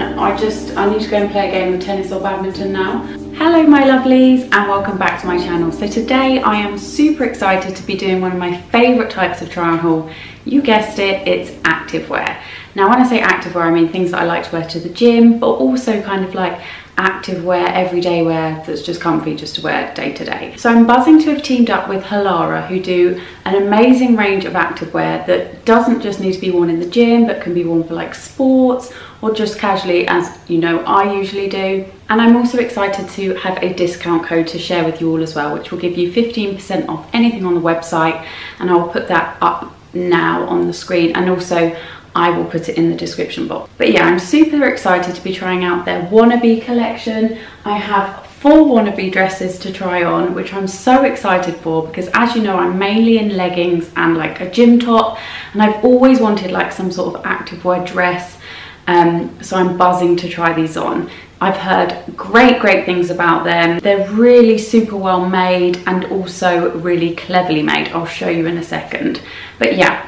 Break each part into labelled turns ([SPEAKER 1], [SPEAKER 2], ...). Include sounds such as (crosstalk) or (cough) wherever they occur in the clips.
[SPEAKER 1] I just, I need to go and play a game of tennis or badminton now. Hello my lovelies and welcome back to my channel. So today I am super excited to be doing one of my favourite types of try on haul. You guessed it, it's activewear. Now when I say activewear I mean things that I like to wear to the gym but also kind of like active wear, everyday wear that's just comfy just to wear day to day. So I'm buzzing to have teamed up with Halara who do an amazing range of active wear that doesn't just need to be worn in the gym but can be worn for like sports or just casually as you know I usually do. And I'm also excited to have a discount code to share with you all as well which will give you 15% off anything on the website and I'll put that up now on the screen and also I will put it in the description box. But yeah, I'm super excited to be trying out their wannabe collection. I have four wannabe dresses to try on, which I'm so excited for because as you know, I'm mainly in leggings and like a gym top. And I've always wanted like some sort of activewear dress. Um, so I'm buzzing to try these on. I've heard great, great things about them. They're really super well made and also really cleverly made. I'll show you in a second. But yeah,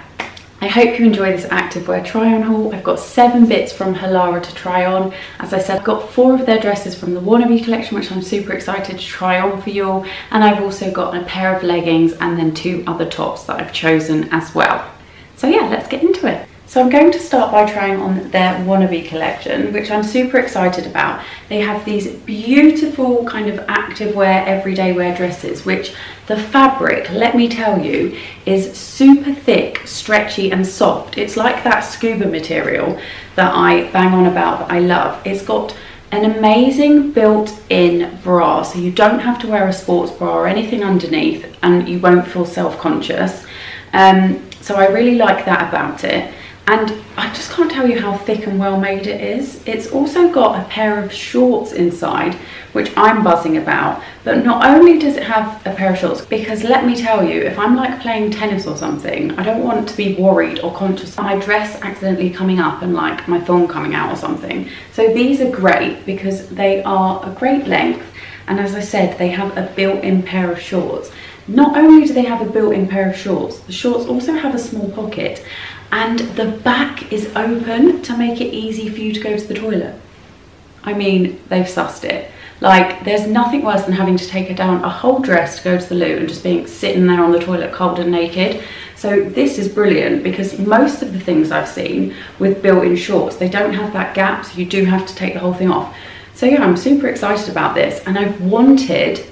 [SPEAKER 1] I hope you enjoy this activewear try on haul. I've got seven bits from Halara to try on. As I said, I've got four of their dresses from the Wannabe collection, which I'm super excited to try on for you all. And I've also got a pair of leggings and then two other tops that I've chosen as well. So yeah, let's get into it. So I'm going to start by trying on their Wannabe collection, which I'm super excited about. They have these beautiful kind of activewear, everyday wear dresses, which the fabric, let me tell you, is super thick, stretchy and soft. It's like that scuba material that I bang on about that I love. It's got an amazing built-in bra, so you don't have to wear a sports bra or anything underneath and you won't feel self-conscious. Um, so I really like that about it and I just can't tell you how thick and well made it is. It's also got a pair of shorts inside, which I'm buzzing about. But not only does it have a pair of shorts, because let me tell you, if I'm like playing tennis or something, I don't want to be worried or conscious of my dress accidentally coming up and like my thumb coming out or something. So these are great because they are a great length. And as I said, they have a built-in pair of shorts. Not only do they have a built-in pair of shorts, the shorts also have a small pocket and the back is open to make it easy for you to go to the toilet. I mean, they've sussed it. Like, there's nothing worse than having to take it down a whole dress to go to the loo and just being sitting there on the toilet cold and naked. So this is brilliant because most of the things I've seen with built-in shorts, they don't have that gap, so you do have to take the whole thing off. So yeah, I'm super excited about this and I've wanted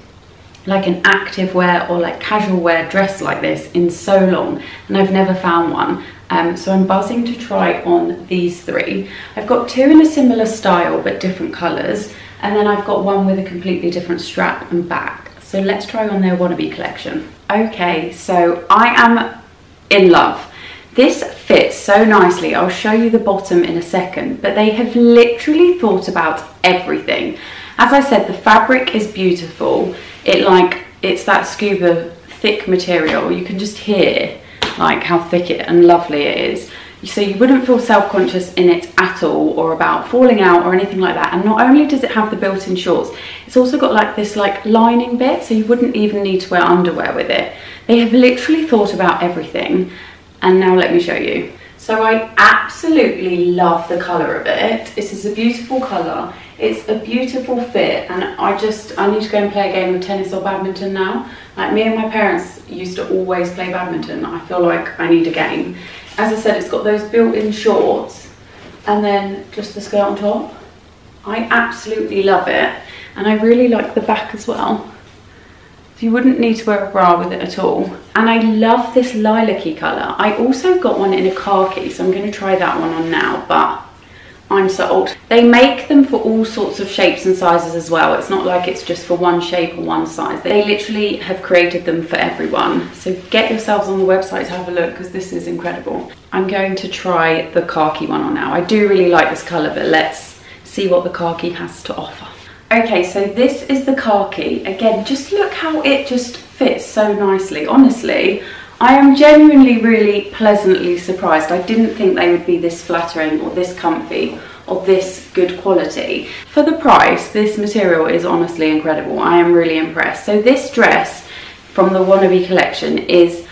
[SPEAKER 1] like an active wear or like casual wear dress like this in so long and I've never found one um, so I'm buzzing to try on these three. I've got two in a similar style but different colours and then I've got one with a completely different strap and back. So let's try on their wannabe collection. Okay, so I am in love. This fits so nicely. I'll show you the bottom in a second, but they have literally thought about everything. As I said, the fabric is beautiful. It like, it's that scuba thick material. You can just hear like how thick it and lovely it is. So you wouldn't feel self-conscious in it at all or about falling out or anything like that. And not only does it have the built-in shorts it's also got like this like lining bit so you wouldn't even need to wear underwear with it. They have literally thought about everything. And now let me show you so I absolutely love the colour of it. It is a beautiful colour. It's a beautiful fit and I just, I need to go and play a game of tennis or badminton now. Like me and my parents used to always play badminton. I feel like I need a game. As I said, it's got those built-in shorts and then just the skirt on top. I absolutely love it. And I really like the back as well. So you wouldn't need to wear a bra with it at all. And I love this lilac-y colour. I also got one in a khaki, so I'm going to try that one on now, but I'm sold. They make them for all sorts of shapes and sizes as well. It's not like it's just for one shape or one size. They literally have created them for everyone. So get yourselves on the website to have a look because this is incredible. I'm going to try the khaki one on now. I do really like this colour, but let's see what the khaki has to offer. Okay, so this is the khaki. Again, just look how it just fits so nicely. Honestly, I am genuinely really pleasantly surprised. I didn't think they would be this flattering or this comfy or this good quality. For the price, this material is honestly incredible. I am really impressed. So this dress from the Wannabe collection is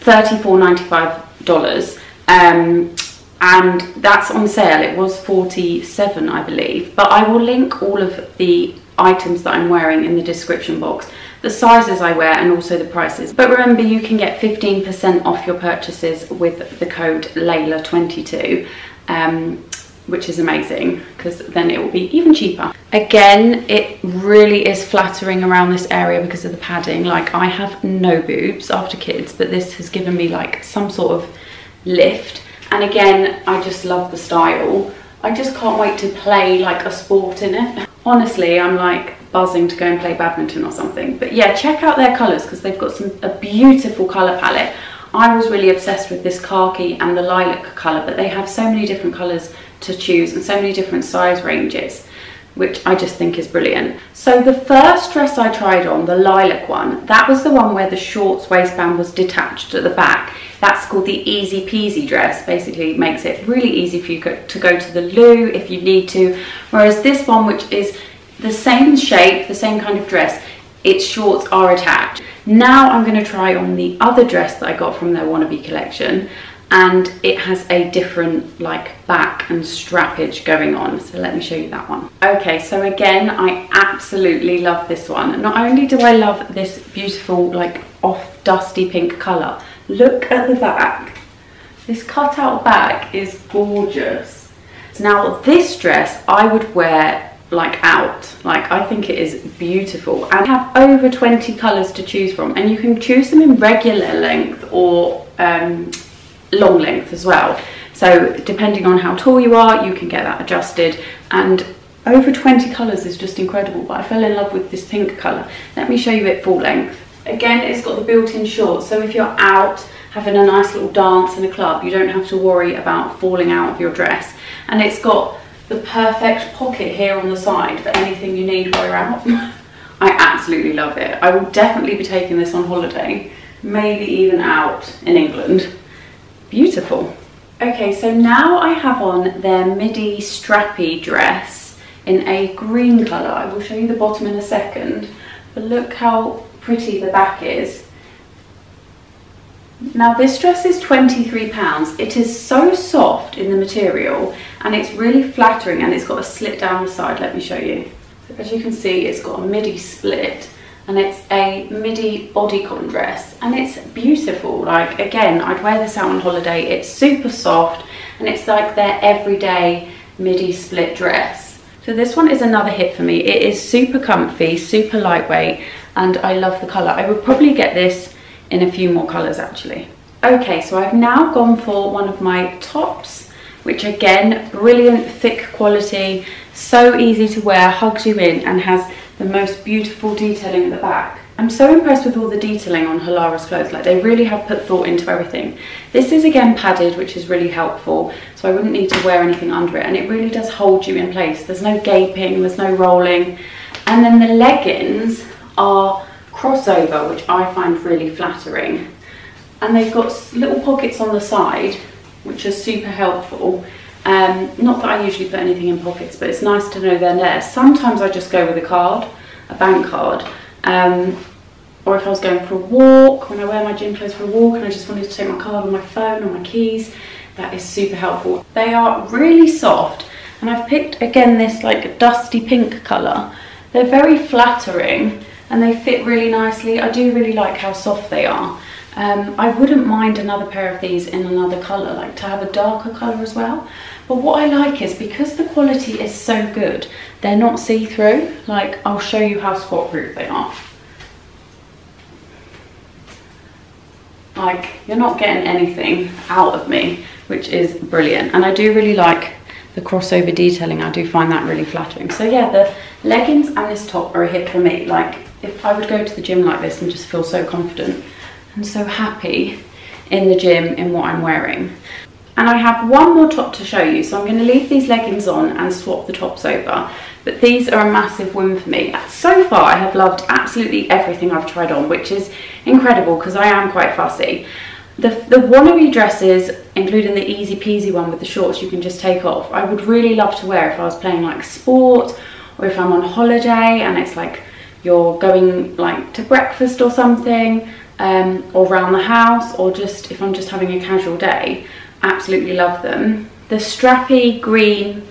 [SPEAKER 1] $34.95. Um, and that's on sale. It was 47 I believe, but I will link all of the items that I'm wearing in the description box the sizes I wear and also the prices. But remember you can get 15% off your purchases with the code leila22 um, which is amazing because then it will be even cheaper. Again, it really is flattering around this area because of the padding. Like I have no boobs after kids, but this has given me like some sort of lift. And again, I just love the style. I just can't wait to play like a sport in it. Honestly, I'm like buzzing to go and play badminton or something. But yeah, check out their colours because they've got some a beautiful colour palette. I was really obsessed with this khaki and the lilac colour, but they have so many different colours to choose and so many different size ranges which I just think is brilliant. So the first dress I tried on, the lilac one, that was the one where the shorts waistband was detached at the back. That's called the easy peasy dress. Basically makes it really easy for you to go to the loo if you need to. Whereas this one, which is the same shape, the same kind of dress, its shorts are attached. Now I'm going to try on the other dress that I got from their wannabe collection and it has a different like back and strappage going on so let me show you that one okay so again I absolutely love this one not only do I love this beautiful like off dusty pink color look at the back this cutout back is gorgeous now this dress I would wear like out like I think it is beautiful and I have over 20 colors to choose from and you can choose them in regular length or um, long length as well. So depending on how tall you are, you can get that adjusted. And over 20 colours is just incredible, but I fell in love with this pink colour. Let me show you it full length. Again, it's got the built-in shorts, so if you're out having a nice little dance in a club, you don't have to worry about falling out of your dress. And it's got the perfect pocket here on the side for anything you need while you're out. (laughs) I absolutely love it. I will definitely be taking this on holiday, maybe even out in England. Beautiful. Okay, so now I have on their midi strappy dress in a green colour. I will show you the bottom in a second, but look how pretty the back is. Now this dress is £23. It is so soft in the material and it's really flattering and it's got a slit down the side. Let me show you. As you can see, it's got a midi split and it's a midi bodycon dress and it's beautiful like again I'd wear this out on holiday it's super soft and it's like their everyday midi split dress so this one is another hit for me it is super comfy super lightweight and I love the color I would probably get this in a few more colors actually okay so I've now gone for one of my tops which again brilliant thick quality so easy to wear hugs you in and has the most beautiful detailing at the back. I'm so impressed with all the detailing on Halara's clothes, like they really have put thought into everything. This is again padded, which is really helpful, so I wouldn't need to wear anything under it, and it really does hold you in place. There's no gaping, there's no rolling. And then the leggings are crossover, which I find really flattering. And they've got little pockets on the side, which are super helpful. Um, not that I usually put anything in pockets, but it's nice to know they're there. Sometimes I just go with a card, a bank card, um, or if I was going for a walk, when I wear my gym clothes for a walk and I just wanted to take my card or my phone or my keys, that is super helpful. They are really soft, and I've picked, again, this like dusty pink colour. They're very flattering, and they fit really nicely. I do really like how soft they are. Um, I wouldn't mind another pair of these in another colour, like to have a darker colour as well. But what I like is because the quality is so good, they're not see-through. Like, I'll show you how spot-proof they are. Like, you're not getting anything out of me, which is brilliant. And I do really like the crossover detailing. I do find that really flattering. So yeah, the leggings and this top are a hit for me. Like, if I would go to the gym like this and just feel so confident and so happy in the gym in what I'm wearing. And I have one more top to show you. So I'm going to leave these leggings on and swap the tops over. But these are a massive win for me. So far, I have loved absolutely everything I've tried on, which is incredible because I am quite fussy. The, the wannabe dresses, including the easy peasy one with the shorts you can just take off, I would really love to wear if I was playing like sport or if I'm on holiday and it's like you're going like to breakfast or something um, or around the house or just if I'm just having a casual day absolutely love them. The strappy green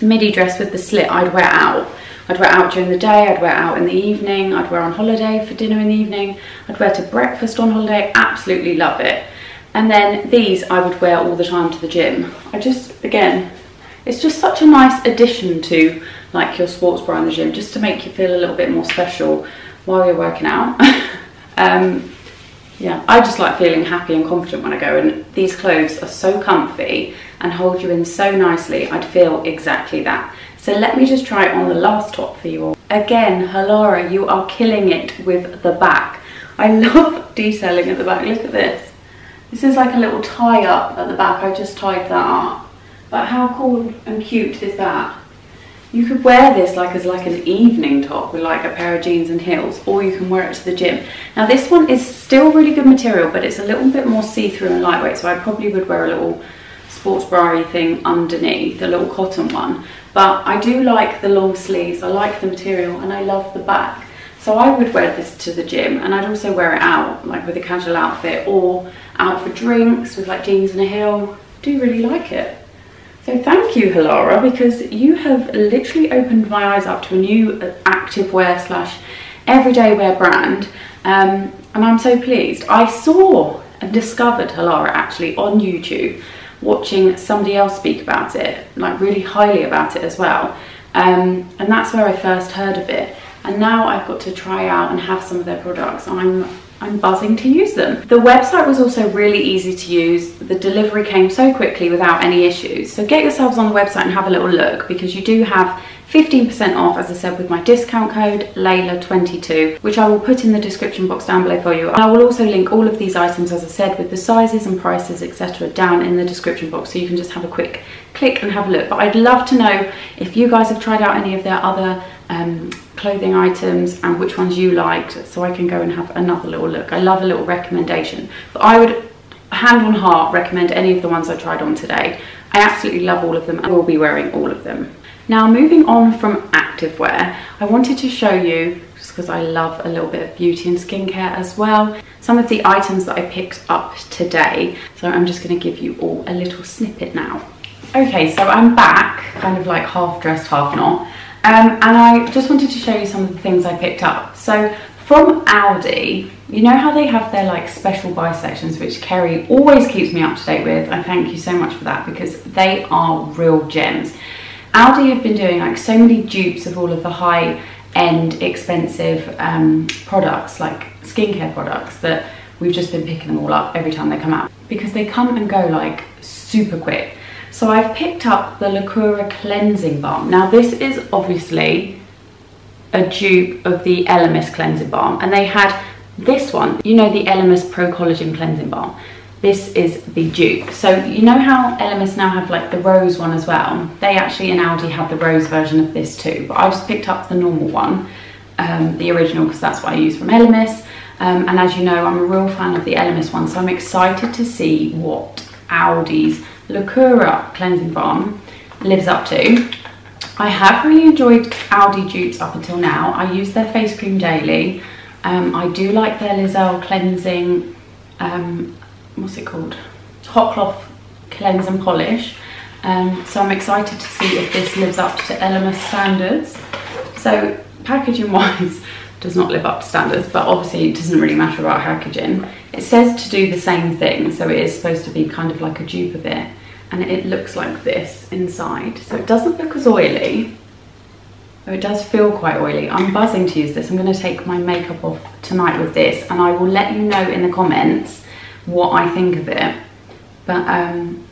[SPEAKER 1] midi dress with the slit I'd wear out. I'd wear out during the day, I'd wear out in the evening, I'd wear on holiday for dinner in the evening, I'd wear to breakfast on holiday, absolutely love it. And then these I would wear all the time to the gym. I just, again, it's just such a nice addition to like your sports bra in the gym, just to make you feel a little bit more special while you're working out. (laughs) um, yeah, I just like feeling happy and confident when I go and these clothes are so comfy and hold you in so nicely, I'd feel exactly that. So let me just try it on the last top for you all. Again, Halara, you are killing it with the back. I (laughs) love detailing at the back, look at this. This is like a little tie up at the back, I just tied that up. But how cool and cute is that? You could wear this like as like an evening top with like a pair of jeans and heels, or you can wear it to the gym. Now this one is still really good material, but it's a little bit more see-through and lightweight, so I probably would wear a little sports bra thing underneath, a little cotton one. But I do like the long sleeves, I like the material, and I love the back. So I would wear this to the gym, and I'd also wear it out, like with a casual outfit, or out for drinks with like jeans and a heel. do really like it. So thank you, Halara because you have literally opened my eyes up to a new active wear slash everyday wear brand. Um, and I'm so pleased. I saw and discovered Halara actually on YouTube, watching somebody else speak about it, like really highly about it as well. Um, and that's where I first heard of it. And now I've got to try out and have some of their products. I'm I'm buzzing to use them. The website was also really easy to use. The delivery came so quickly without any issues. So get yourselves on the website and have a little look because you do have 15% off, as I said, with my discount code leila22, which I will put in the description box down below for you. I will also link all of these items, as I said, with the sizes and prices, etc., down in the description box, so you can just have a quick click and have a look. But I'd love to know if you guys have tried out any of their other um, clothing items and which ones you liked, so I can go and have another little look. I love a little recommendation. But I would, hand on heart, recommend any of the ones I tried on today. I absolutely love all of them and will be wearing all of them. Now moving on from activewear, I wanted to show you, just because I love a little bit of beauty and skincare as well, some of the items that I picked up today. So I'm just gonna give you all a little snippet now. Okay, so I'm back, kind of like half dressed, half not. Um, and I just wanted to show you some of the things I picked up. So from Aldi, you know how they have their like special buy sections, which Kerry always keeps me up to date with. I thank you so much for that because they are real gems. Aldi have been doing like so many dupes of all of the high end expensive um, products like skincare products that we've just been picking them all up every time they come out because they come and go like super quick. So I've picked up the Lacura Cleansing Balm. Now this is obviously a dupe of the Elemis Cleansing Balm and they had this one, you know the Elemis Pro Collagen Cleansing Balm this is the dupe. So you know how Elemis now have like the rose one as well? They actually in Aldi have the rose version of this too, but I just picked up the normal one, um, the original, because that's what I use from Elemis. Um, and as you know, I'm a real fan of the Elemis one, so I'm excited to see what Aldi's Lacura Cleansing Balm lives up to. I have really enjoyed Aldi dupes up until now. I use their face cream daily. Um, I do like their Lizelle cleansing um, what's it called? Hot cloth cleanse and polish. Um, so I'm excited to see if this lives up to Elemis standards. So packaging (laughs) wise does not live up to standards, but obviously it doesn't really matter about packaging. It says to do the same thing, so it is supposed to be kind of like a dupe of it. And it looks like this inside. So it doesn't look as oily, though it does feel quite oily. I'm buzzing to use this. I'm gonna take my makeup off tonight with this and I will let you know in the comments what I think of it. But um,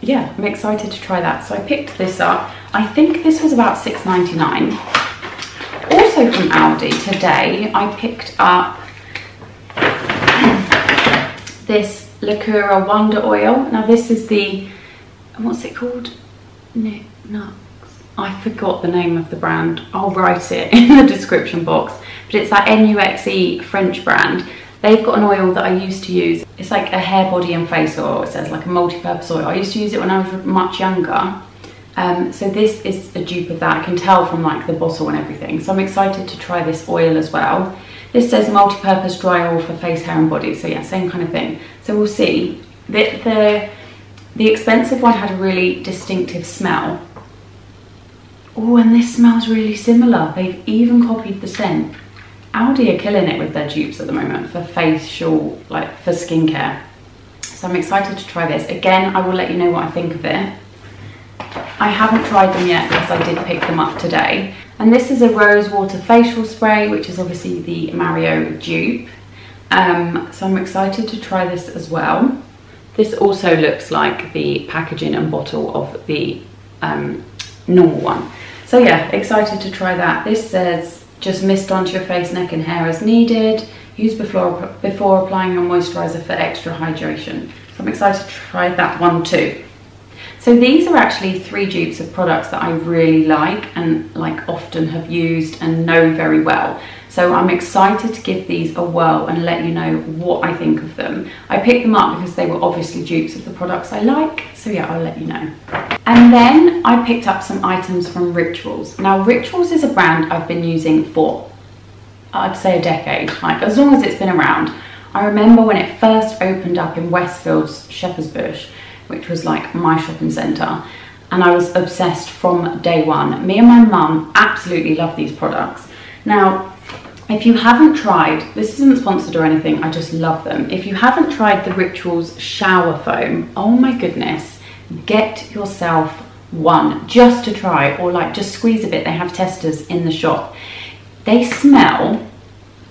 [SPEAKER 1] yeah, I'm excited to try that. So I picked this up. I think this was about $6.99. Also from Aldi today, I picked up this Lacura Wonder Oil. Now this is the, what's it called? No. I forgot the name of the brand. I'll write it (laughs) in the description box. But it's that NUXE French brand. They've got an oil that I used to use. It's like a hair, body and face oil. It says like a multi-purpose oil. I used to use it when I was much younger. Um, so this is a dupe of that. I can tell from like the bottle and everything. So I'm excited to try this oil as well. This says multi-purpose dry oil for face, hair and body. So yeah, same kind of thing. So we'll see. The, the The expensive one had a really distinctive smell. Oh, and this smells really similar. They've even copied the scent. Aldi are killing it with their dupes at the moment for facial, like for skincare. So I'm excited to try this. Again, I will let you know what I think of it. I haven't tried them yet because I did pick them up today. And this is a rose water facial spray, which is obviously the Mario dupe. Um, so I'm excited to try this as well. This also looks like the packaging and bottle of the um, normal one. So yeah, excited to try that. This says just mist onto your face, neck and hair as needed. Use before, before applying your moisturiser for extra hydration. So I'm excited to try that one too. So these are actually three dupes of products that I really like and like often have used and know very well. So I'm excited to give these a whirl and let you know what I think of them. I picked them up because they were obviously dupes of the products I like. So yeah, I'll let you know. And then I picked up some items from Rituals. Now Rituals is a brand I've been using for, I'd say a decade, like as long as it's been around. I remember when it first opened up in Westfield's Shepherd's Bush, which was like my shopping centre and I was obsessed from day one. Me and my mum absolutely love these products. Now, if you haven't tried, this isn't sponsored or anything, I just love them. If you haven't tried the Rituals shower foam, oh my goodness, get yourself one just to try or like just squeeze a bit. They have testers in the shop. They smell,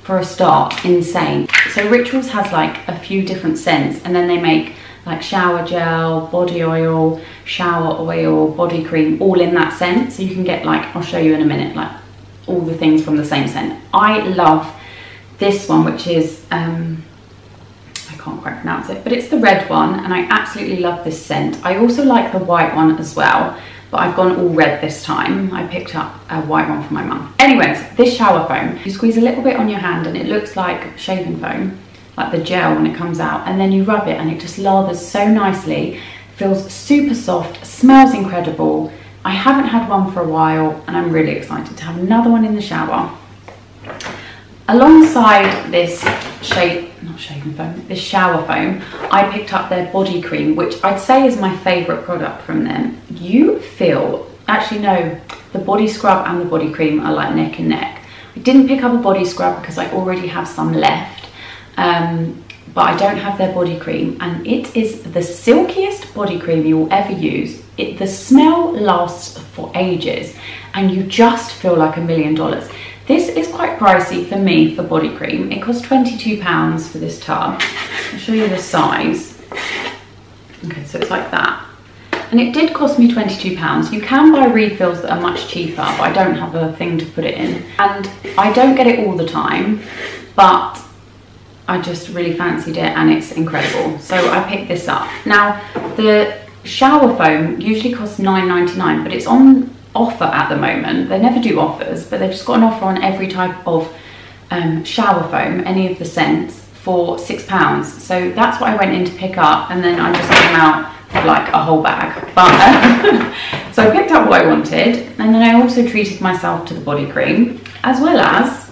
[SPEAKER 1] for a start, insane. So Rituals has like a few different scents and then they make like shower gel, body oil, shower oil, body cream, all in that scent. So you can get like, I'll show you in a minute, like all the things from the same scent. I love this one, which is, um, I can't quite pronounce it, but it's the red one and I absolutely love this scent. I also like the white one as well, but I've gone all red this time. I picked up a white one for my mum. Anyways, this shower foam, you squeeze a little bit on your hand and it looks like shaving foam, like the gel when it comes out, and then you rub it and it just lathers so nicely, feels super soft, smells incredible, I haven't had one for a while and I'm really excited to have another one in the shower. Alongside this shade, not shaving foam, this shower foam, I picked up their body cream, which I'd say is my favorite product from them. You feel, actually no, the body scrub and the body cream are like neck and neck. I didn't pick up a body scrub because I already have some left. Um, but I don't have their body cream and it is the silkiest body cream you will ever use. It, the smell lasts for ages and you just feel like a million dollars. This is quite pricey for me for body cream. It costs 22 pounds for this tub. I'll show you the size. Okay, so it's like that. And it did cost me 22 pounds. You can buy refills that are much cheaper, but I don't have a thing to put it in. And I don't get it all the time, but I just really fancied it and it's incredible. So I picked this up. Now, the shower foam usually costs $9.99, but it's on offer at the moment. They never do offers, but they've just got an offer on every type of um, shower foam, any of the scents, for six pounds. So that's what I went in to pick up and then I just came out with like a whole bag. But (laughs) so I picked up what I wanted and then I also treated myself to the body cream as well as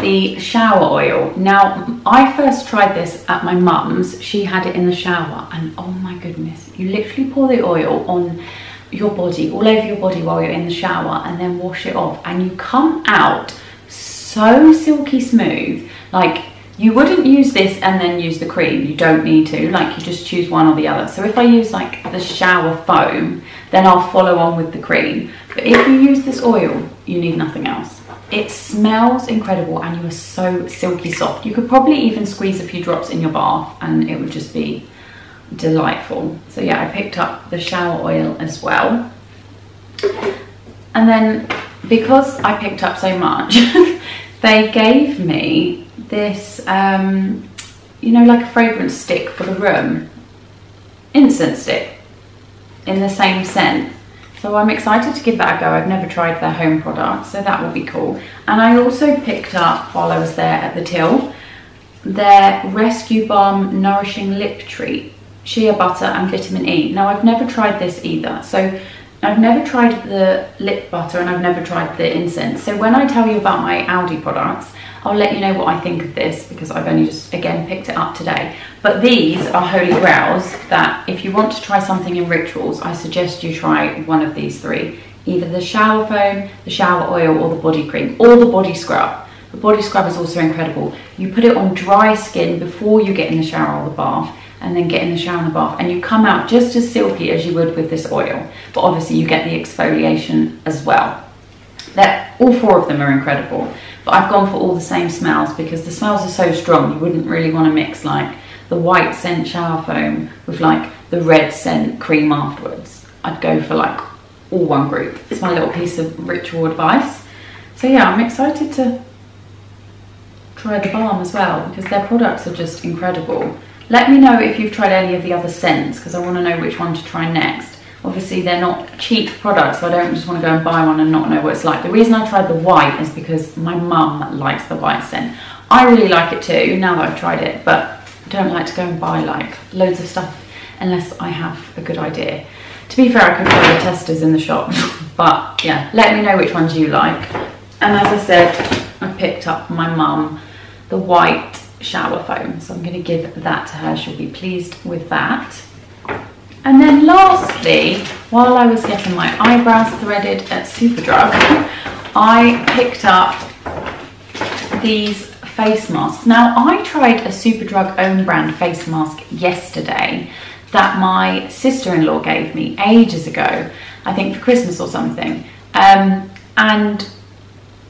[SPEAKER 1] the shower oil. Now, I first tried this at my mum's. She had it in the shower and oh my goodness, you literally pour the oil on your body, all over your body while you're in the shower and then wash it off and you come out so silky smooth. Like you wouldn't use this and then use the cream. You don't need to, like you just choose one or the other. So if I use like the shower foam, then I'll follow on with the cream. But if you use this oil, you need nothing else. It smells incredible and you are so silky soft. You could probably even squeeze a few drops in your bath and it would just be delightful. So yeah, I picked up the shower oil as well. And then because I picked up so much, (laughs) they gave me this, um, you know, like a fragrance stick for the room. Incense stick in the same scent. So I'm excited to give that a go. I've never tried their home product, so that will be cool. And I also picked up, while I was there at the till, their Rescue Balm Nourishing Lip Treat, shea butter and vitamin E. Now I've never tried this either. So I've never tried the lip butter and I've never tried the incense. So when I tell you about my Aldi products, I'll let you know what I think of this because I've only just again picked it up today. But these are holy grails that if you want to try something in rituals, I suggest you try one of these three. Either the shower foam, the shower oil or the body cream or the body scrub. The body scrub is also incredible. You put it on dry skin before you get in the shower or the bath and then get in the shower and the bath and you come out just as silky as you would with this oil. But obviously you get the exfoliation as well. That all four of them are incredible. But I've gone for all the same smells because the smells are so strong you wouldn't really want to mix like the white scent shower foam with like the red scent cream afterwards. I'd go for like all one group. It's my little piece of ritual advice. So yeah, I'm excited to try the balm as well because their products are just incredible. Let me know if you've tried any of the other scents because I want to know which one to try next. Obviously they're not cheap products so I don't just want to go and buy one and not know what it's like. The reason I tried the white is because my mum likes the white scent. I really like it too now that I've tried it but I don't like to go and buy like loads of stuff unless I have a good idea. To be fair I could buy the testers in the shop (laughs) but yeah let me know which ones you like. And as I said I picked up my mum the white shower foam. So I'm going to give that to her. She'll be pleased with that. And then lastly, while I was getting my eyebrows threaded at Superdrug, I picked up these face masks. Now I tried a Superdrug own brand face mask yesterday that my sister-in-law gave me ages ago, I think for Christmas or something. Um, and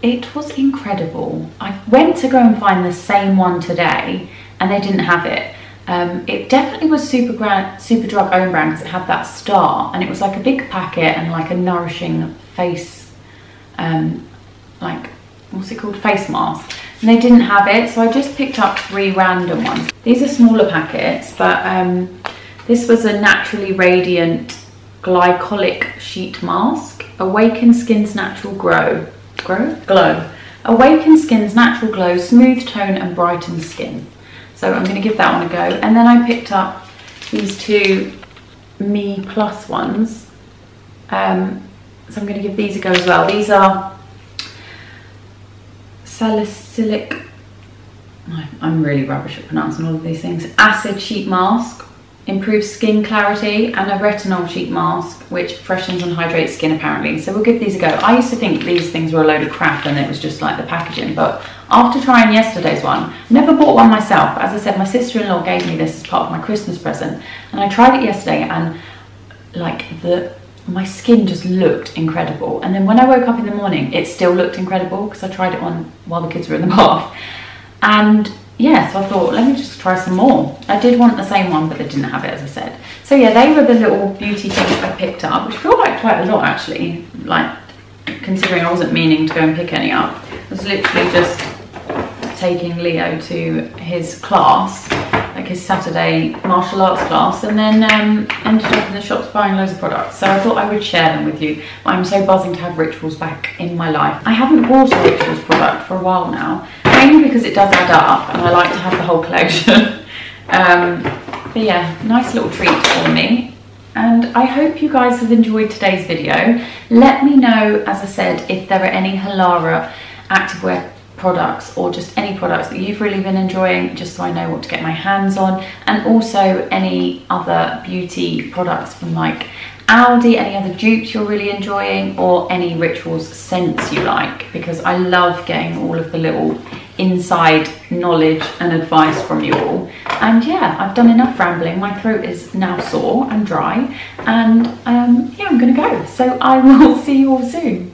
[SPEAKER 1] it was incredible. I went to go and find the same one today and they didn't have it. Um, it definitely was Super Grand, Superdrug own brand because it had that star and it was like a big packet and like a nourishing face, um, like, what's it called, face mask. And they didn't have it, so I just picked up three random ones. These are smaller packets, but um, this was a naturally radiant glycolic sheet mask. Awaken Skin's Natural Grow Grow? Glow. Awaken Skin's Natural Glow, Smooth Tone and Brighten Skin. So I'm going to give that one a go. And then I picked up these two Me Plus ones. Um, so I'm going to give these a go as well. These are salicylic, I'm really rubbish at pronouncing all of these things, acid sheet mask improves skin clarity and a retinol sheet mask which freshens and hydrates skin apparently. So we'll give these a go. I used to think these things were a load of crap and it was just like the packaging but after trying yesterday's one never bought one myself. As i said my sister-in-law gave me this as part of my christmas present and i tried it yesterday and like the my skin just looked incredible. And then when i woke up in the morning it still looked incredible because i tried it on while the kids were in the (laughs) bath. And yeah, so I thought, let me just try some more. I did want the same one, but they didn't have it, as I said. So yeah, they were the little beauty things I picked up, which feel like quite a lot, actually. Like, considering I wasn't meaning to go and pick any up. I was literally just taking Leo to his class, like his Saturday martial arts class, and then um, ended up in the shops buying loads of products. So I thought I would share them with you. I'm so buzzing to have rituals back in my life. I haven't bought a rituals product for a while now, mainly because it does add up and I like to have the whole collection. (laughs) um, but yeah, nice little treat for me. And I hope you guys have enjoyed today's video. Let me know, as I said, if there are any Halara activewear products or just any products that you've really been enjoying just so I know what to get my hands on and also any other beauty products from like Aldi, any other dupes you're really enjoying or any rituals scents you like because I love getting all of the little inside knowledge and advice from you all. And yeah, I've done enough rambling. My throat is now sore and dry. And um, yeah, I'm going to go. So I will (laughs) see you all soon.